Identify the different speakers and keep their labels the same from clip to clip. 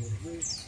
Speaker 1: Thank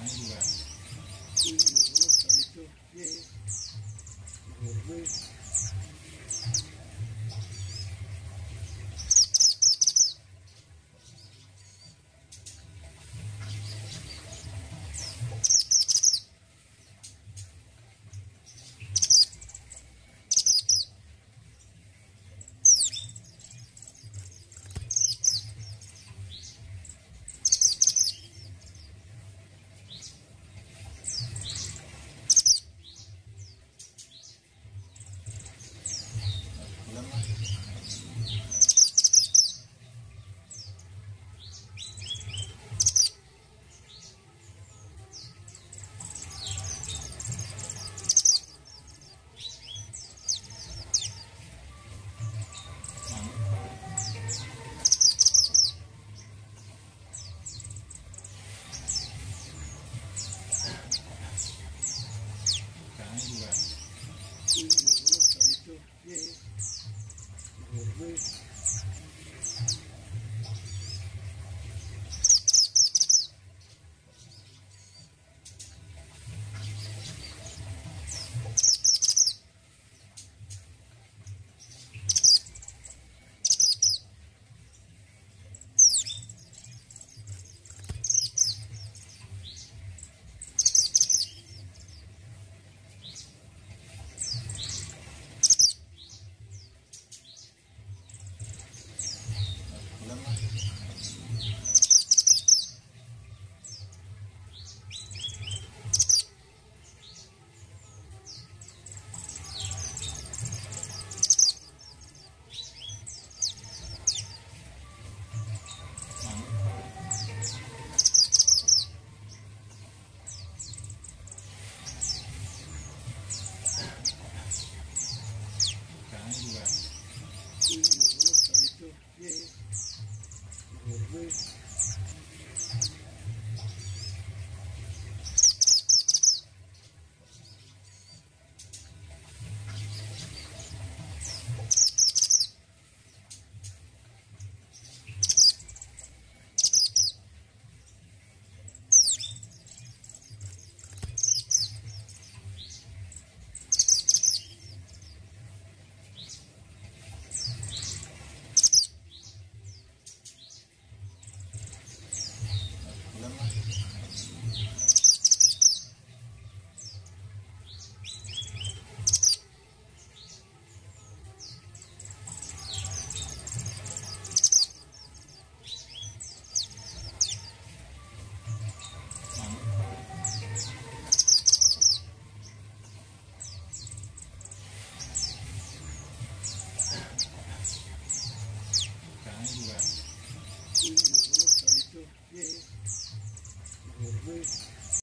Speaker 2: Thank you.